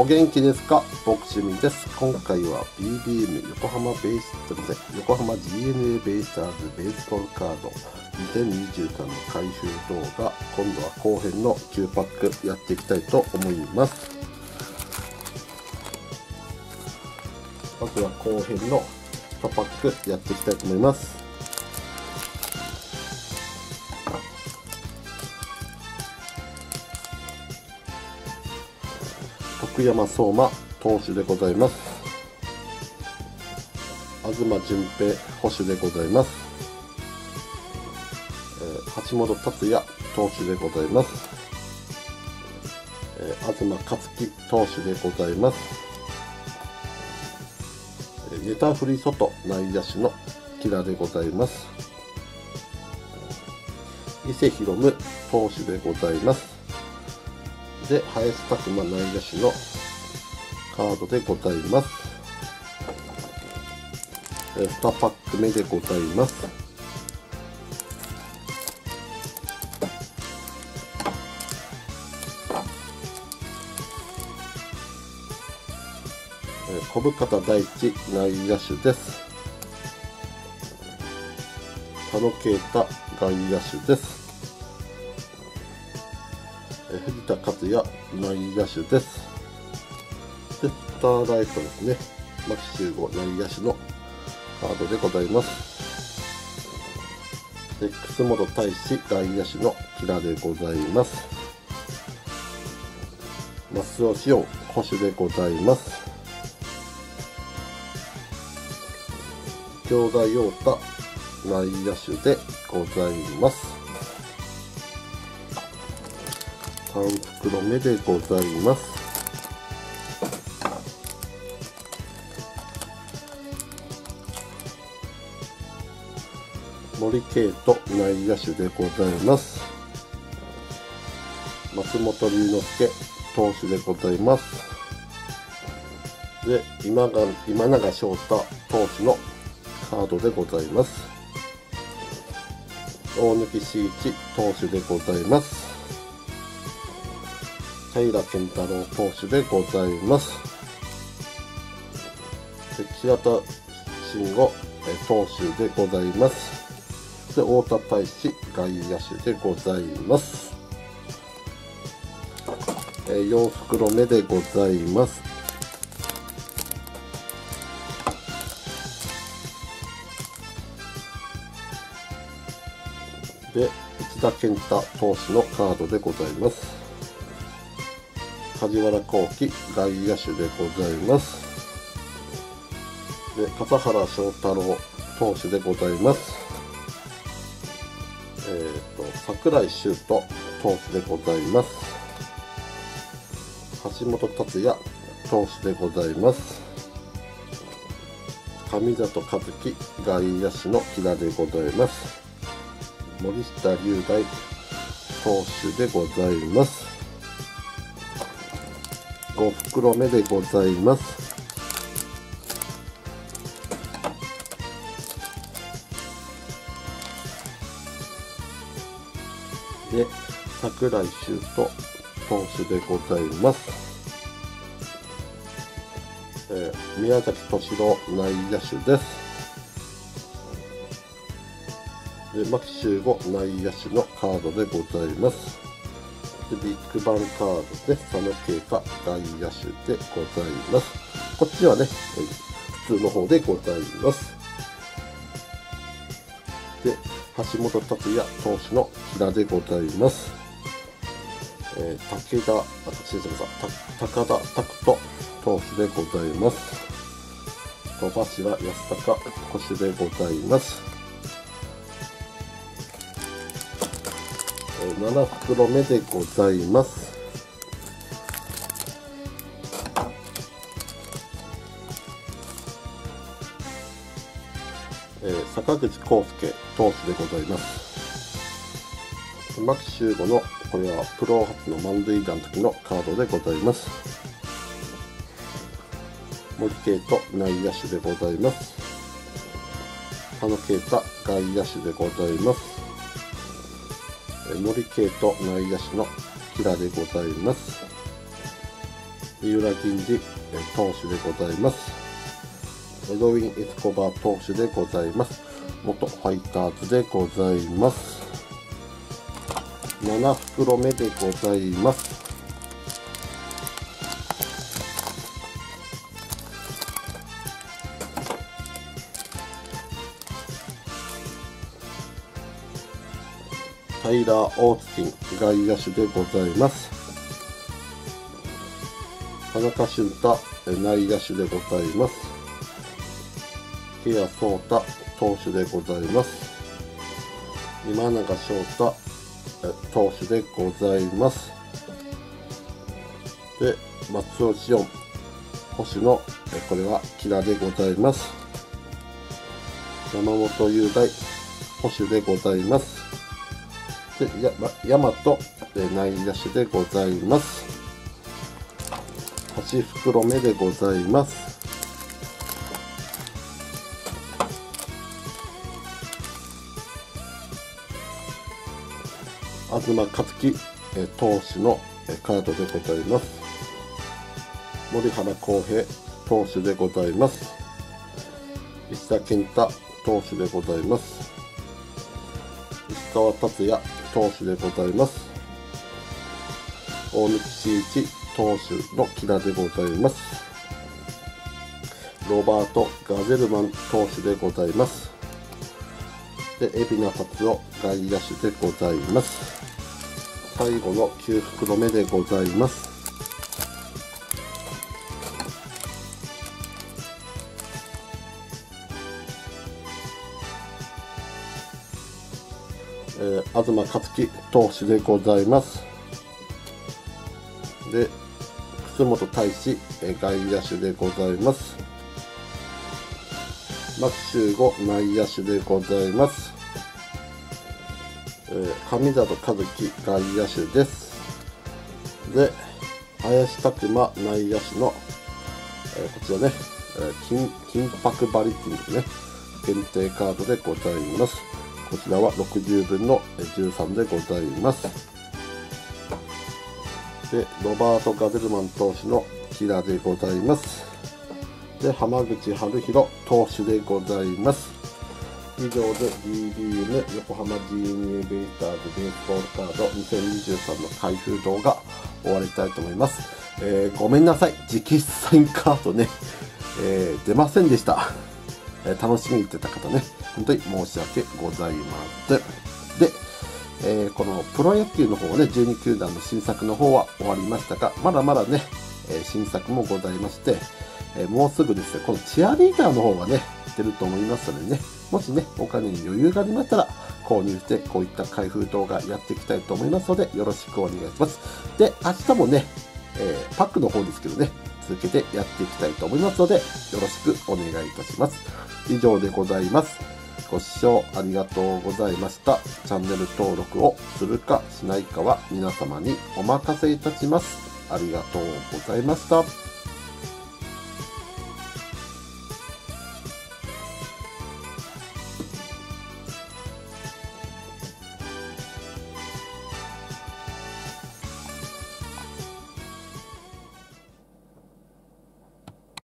お元気ですか？ボクシミです。今回は BBM 横浜ベイスターズ横浜 DNA ベイスターズベースボールカード2023の回収動画、今度は後編の9パックやっていきたいと思います。まずは後編の1パックやっていきたいと思います。徳山相馬投手でございます。東純平捕手でございます、えー橋本達也投手でございます、えー東克樹投手でございます。えーネタフリ外内野手のキラでございます。伊勢博夢投手でございます。で、林拓馬内野手のカードでございます。え2パック目でございます。え小深田大地内野手です。田野啓太外野手です。田克也内野手です。で、スターライトですね。牧秀吾内野手のカードでございます。で、楠本大志外野手のキラでございます。増尾志音捕手でございます。京田陽太内野手でございます。3袋目でございます。森圭斗内野手でございます。松本龍之介投手でございます。で、今が今永翔太投手のカードでございます。大貫慎一投手でございます。平健太郎投手でございます。平田慎吾え投手でございます。で、太田大志外野手でございます。えー4袋目でございます。で、内田健太投手のカードでございます。梶原幸輝外野手でございます。で、笠原翔太郎投手でございます。えっ、と、桜井修斗投手でございます。橋本達也投手でございます。上里和樹外野手の木田でございます。森下龍大投手でございます。5袋目でございます。で、桜井修斗投手でございます。えー宮崎敏郎内野手です。で、牧秀吾内野手のカードでございます。で、ビッグバンカードで佐野慶太外野手でございます。こっちはね、え普通の方でございます。で、橋本達也投手の平でございます。えー武田、あ、失礼しました。た高田拓人投手でございます。戸柱安隆捕手でございます。7袋目でございます。えー坂口康介投手でございます。牧秀悟のこれはプロ初の満塁打の時のカードでございます。森圭斗内野手でございます。田野啓太外野手でございます。えー森圭と内野手のキラでございます。三浦銀次投手でございます。エドウィン・エスコバー投手でございます。元ファイターズでございます。7袋目でございます。タイラー・オースティン外野手でございます。田中俊太内野手でございます。木谷壮太投手でございます。今永翔太投手でございます。で、松尾志音星野えこれはキラでございます。山本雄大捕手でございます。や、大和内野手でございます。8袋目でございます。東克樹投手のカードでございます。森原康平投手でございます。石田健太投手でございます。石川達也投手でございます。大貫慎一投手の木田でございます。ロバート・ガゼルマン投手でございます。で、海老名達夫外野手でございます。最後の9袋目でございます。えー、東克樹投手でございます。で、楠本大志、えー外野手でございます。牧秀吾内野手でございます。えー上里和樹外野手です。で、林拓磨内野手の、えーこちらね、えー金金箔バリティングね、限定カードでございます。こちらは60分の13でございます。で、ロバート・ガゼルマン投手のキラでございます。で、浜口春弘投手でございます。以上で DBM 横浜 DNA ベイスターズベースボールカード2023の開封動画終わりたいと思います。えーごめんなさい。直筆サインカードね、えー出ませんでした。えー楽しみにしてた方ね、本当に申し訳ございません。で、えーこのプロ野球の方ね、12球団の新作の方は終わりましたが、まだまだね、え新作もございまして、えもうすぐですね、このチアリーダーの方がね、出ると思いますのでね、もしね、お金に余裕がありましたら、購入して、こういった開封動画やっていきたいと思いますので、よろしくお願いします。で、明日もね、えーパックの方ですけどね、続けてやっていきたいと思いますので、よろしくお願いいたします。以上でございます。ご視聴ありがとうございました。チャンネル登録をするかしないかは皆様にお任せいたします。ありがとうございました。